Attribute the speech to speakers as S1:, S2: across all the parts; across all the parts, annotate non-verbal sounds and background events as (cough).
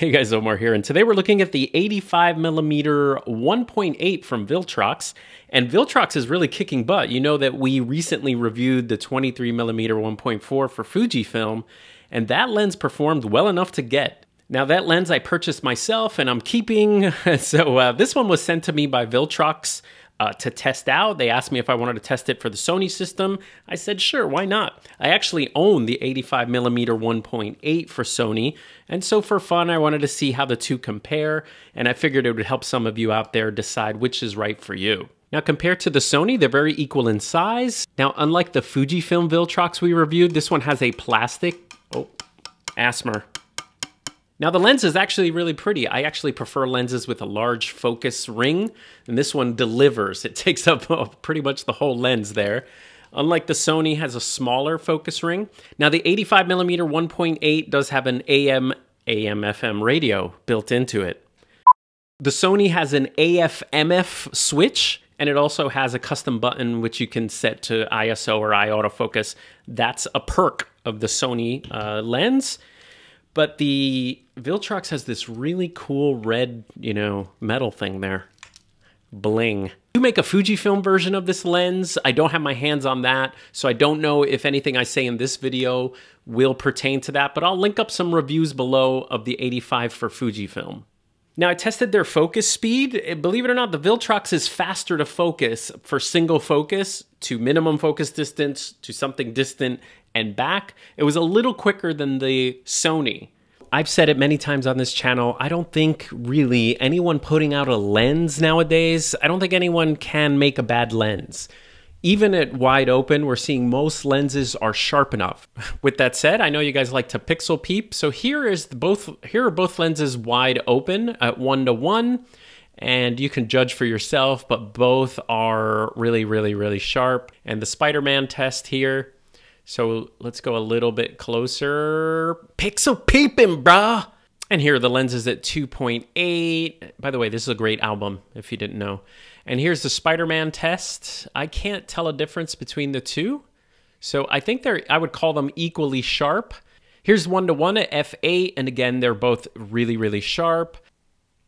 S1: Hey guys, Omar here, and today we're looking at the 85mm 1.8 from Viltrox. And Viltrox is really kicking butt. You know that we recently reviewed the 23mm 1.4 for Fujifilm, and that lens performed well enough to get. Now that lens I purchased myself and I'm keeping, (laughs) so uh, this one was sent to me by Viltrox uh, to test out. They asked me if I wanted to test it for the Sony system. I said, sure, why not? I actually own the 85mm 1.8 for Sony, and so for fun, I wanted to see how the two compare, and I figured it would help some of you out there decide which is right for you. Now, compared to the Sony, they're very equal in size. Now, unlike the Fujifilm Viltrox we reviewed, this one has a plastic, oh, asthma, now the lens is actually really pretty. I actually prefer lenses with a large focus ring, and this one delivers. It (laughs) takes up pretty much the whole lens there. Unlike the Sony has a smaller focus ring. Now the 85 millimeter 1.8 does have an AM AM FM radio built into it. The Sony has an AF-MF switch, and it also has a custom button which you can set to ISO or eye autofocus. That's a perk of the Sony uh, lens. But the Viltrox has this really cool red, you know, metal thing there. Bling. You make a Fujifilm version of this lens. I don't have my hands on that, so I don't know if anything I say in this video will pertain to that, but I'll link up some reviews below of the 85 for Fujifilm. Now, I tested their focus speed. Eh, believe it or not, the Viltrox is faster to focus for single focus to minimum focus distance to something distant and back. It was a little quicker than the Sony. I've said it many times on this channel. I don't think really anyone putting out a lens nowadays, I don't think anyone can make a bad lens. Even at wide open, we're seeing most lenses are sharp enough. (laughs) With that said, I know you guys like to pixel peep. So here is both here are both lenses wide open at one to one and you can judge for yourself, but both are really, really, really sharp. And the Spider-Man test here, so let's go a little bit closer. Pixel peeping, bruh. And here are the lenses at 2.8. By the way, this is a great album, if you didn't know. And here's the Spider-Man test. I can't tell a difference between the two. So I think they're, I would call them equally sharp. Here's one to one at f8. And again, they're both really, really sharp.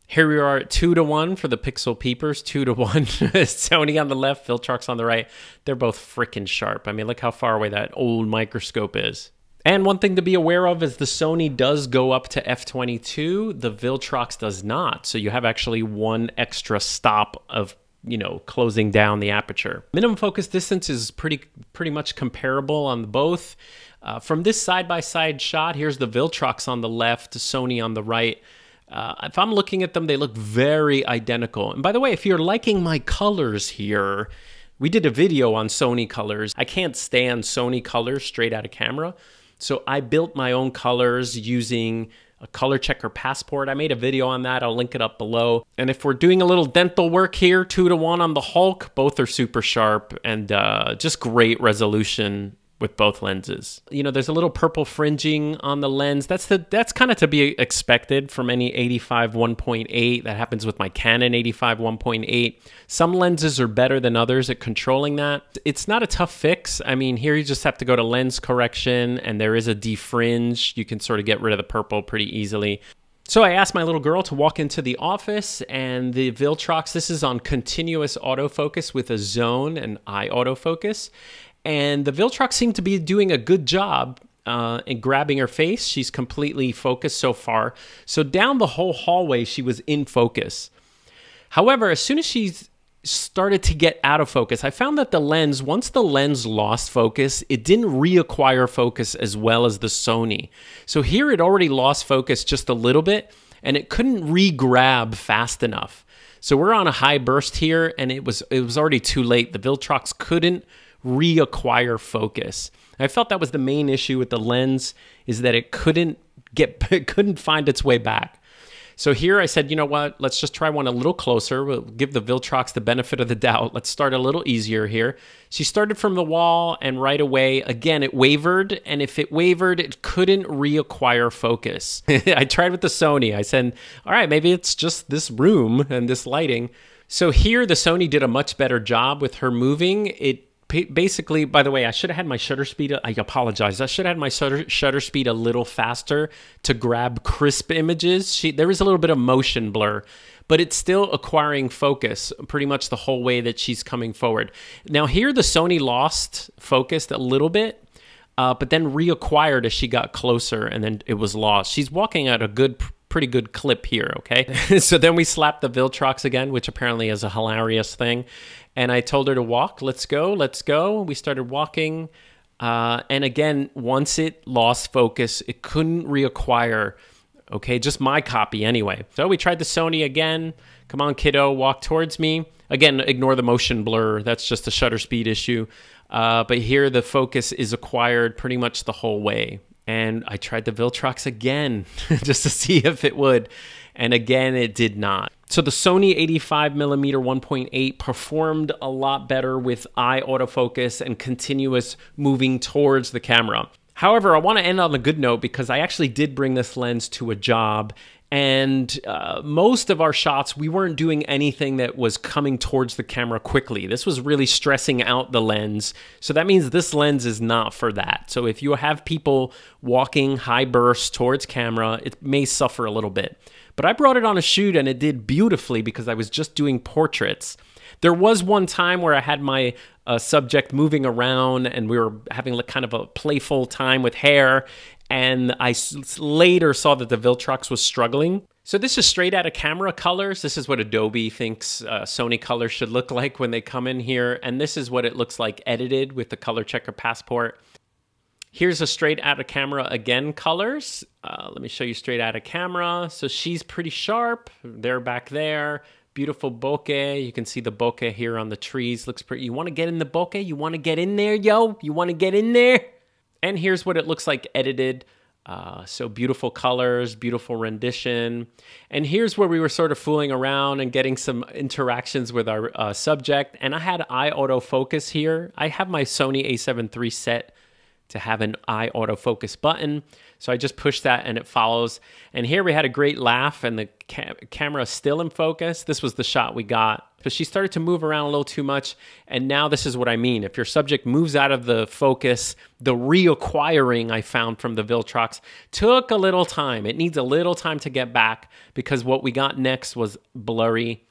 S1: Here we are at two to one for the Pixel Peepers, two to one. (laughs) Sony on the left, Viltrox on the right. They're both freaking sharp. I mean, look how far away that old microscope is. And one thing to be aware of is the Sony does go up to f22, the Viltrox does not. So you have actually one extra stop of you know closing down the aperture. Minimum focus distance is pretty pretty much comparable on both. Uh, from this side by side shot, here's the Viltrox on the left, Sony on the right. Uh, if I'm looking at them, they look very identical. And by the way, if you're liking my colors here, we did a video on Sony colors. I can't stand Sony colors straight out of camera. So I built my own colors using a color checker passport. I made a video on that. I'll link it up below. And if we're doing a little dental work here, two to one on the Hulk, both are super sharp and uh, just great resolution with both lenses. You know, there's a little purple fringing on the lens. That's the that's kind of to be expected from any 85 1.8. That happens with my Canon 85 1.8. Some lenses are better than others at controlling that. It's not a tough fix. I mean, here you just have to go to lens correction and there is a defringe. You can sort of get rid of the purple pretty easily. So I asked my little girl to walk into the office and the Viltrox, this is on continuous autofocus with a zone and eye autofocus. And the Viltrox seemed to be doing a good job uh, in grabbing her face. She's completely focused so far. So down the whole hallway, she was in focus. However, as soon as she started to get out of focus, I found that the lens, once the lens lost focus, it didn't reacquire focus as well as the Sony. So here it already lost focus just a little bit and it couldn't re-grab fast enough. So we're on a high burst here and it was it was already too late. The Viltrox couldn't reacquire focus. I felt that was the main issue with the lens is that it couldn't get (laughs) it couldn't find its way back. So here I said, you know what? Let's just try one a little closer. We'll give the Viltrox the benefit of the doubt. Let's start a little easier here. She started from the wall and right away, again, it wavered. And if it wavered, it couldn't reacquire focus. (laughs) I tried with the Sony. I said, all right, maybe it's just this room and this lighting. So here the Sony did a much better job with her moving. It basically, by the way, I should have had my shutter speed. I apologize. I should have had my shutter, shutter speed a little faster to grab crisp images. She, there is a little bit of motion blur, but it's still acquiring focus pretty much the whole way that she's coming forward. Now, here the Sony lost focus a little bit, uh, but then reacquired as she got closer, and then it was lost. She's walking at a good pretty good clip here, okay? (laughs) so then we slap the Viltrox again, which apparently is a hilarious thing. And I told her to walk. Let's go, let's go. We started walking. Uh, and again, once it lost focus, it couldn't reacquire. Okay, just my copy anyway. So we tried the Sony again. Come on, kiddo, walk towards me. Again, ignore the motion blur. That's just a shutter speed issue. Uh, but here the focus is acquired pretty much the whole way and I tried the Viltrox again (laughs) just to see if it would. And again, it did not. So the Sony 85mm 1.8 performed a lot better with eye autofocus and continuous moving towards the camera. However, I want to end on a good note because I actually did bring this lens to a job and uh, most of our shots, we weren't doing anything that was coming towards the camera quickly. This was really stressing out the lens. So that means this lens is not for that. So if you have people walking high burst towards camera, it may suffer a little bit. But I brought it on a shoot and it did beautifully because I was just doing portraits. There was one time where I had my uh, subject moving around and we were having like kind of a playful time with hair and I later saw that the Viltrox was struggling. So this is straight out of camera colors. This is what Adobe thinks uh, Sony colors should look like when they come in here. And this is what it looks like edited with the color checker passport. Here's a straight out of camera again colors. Uh, let me show you straight out of camera. So she's pretty sharp. They're back there. Beautiful bokeh. You can see the bokeh here on the trees. Looks pretty. You want to get in the bokeh? You want to get in there, yo? You want to get in there? And here's what it looks like edited. Uh, so beautiful colors, beautiful rendition. And here's where we were sort of fooling around and getting some interactions with our uh, subject. And I had eye autofocus here. I have my Sony a7 III set to have an eye autofocus button. So I just push that and it follows. And here we had a great laugh and the ca camera still in focus. This was the shot we got. But she started to move around a little too much. And now this is what I mean. If your subject moves out of the focus, the reacquiring I found from the Viltrox took a little time. It needs a little time to get back because what we got next was blurry.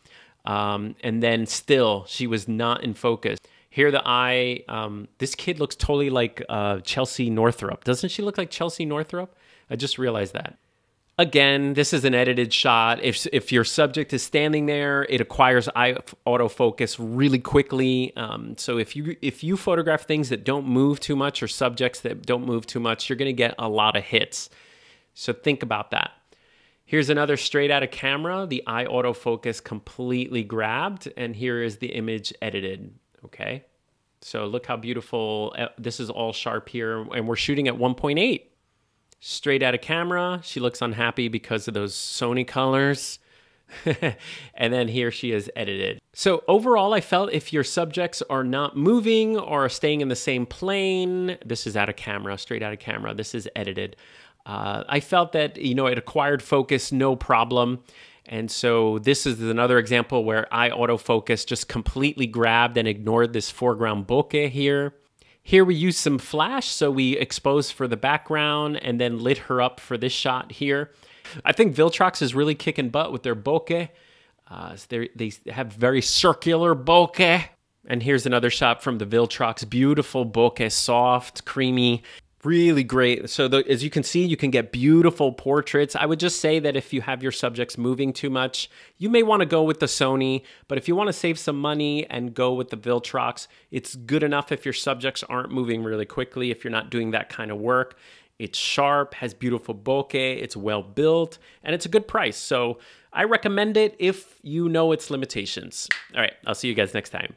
S1: Um, and then still, she was not in focus. Here, the eye. Um, this kid looks totally like uh, Chelsea Northrup. Doesn't she look like Chelsea Northrup? I just realized that. Again, this is an edited shot. If, if your subject is standing there, it acquires eye autofocus really quickly. Um, so if you if you photograph things that don't move too much or subjects that don't move too much, you're going to get a lot of hits. So think about that. Here's another straight out of camera. The eye autofocus completely grabbed, and here is the image edited okay? So look how beautiful, uh, this is all sharp here, and we're shooting at 1.8. Straight out of camera, she looks unhappy because of those Sony colors. (laughs) and then here she is edited. So overall, I felt if your subjects are not moving or staying in the same plane, this is out of camera, straight out of camera, this is edited. Uh, I felt that, you know, it acquired focus, no problem. And so this is another example where eye autofocus just completely grabbed and ignored this foreground bokeh here. Here we use some flash, so we expose for the background and then lit her up for this shot here. I think Viltrox is really kicking butt with their bokeh. Uh, they have very circular bokeh. And here's another shot from the Viltrox. Beautiful bokeh, soft, creamy really great. So the, as you can see, you can get beautiful portraits. I would just say that if you have your subjects moving too much, you may want to go with the Sony, but if you want to save some money and go with the Viltrox, it's good enough if your subjects aren't moving really quickly, if you're not doing that kind of work. It's sharp, has beautiful bokeh, it's well built, and it's a good price. So I recommend it if you know its limitations. All right, I'll see you guys next time.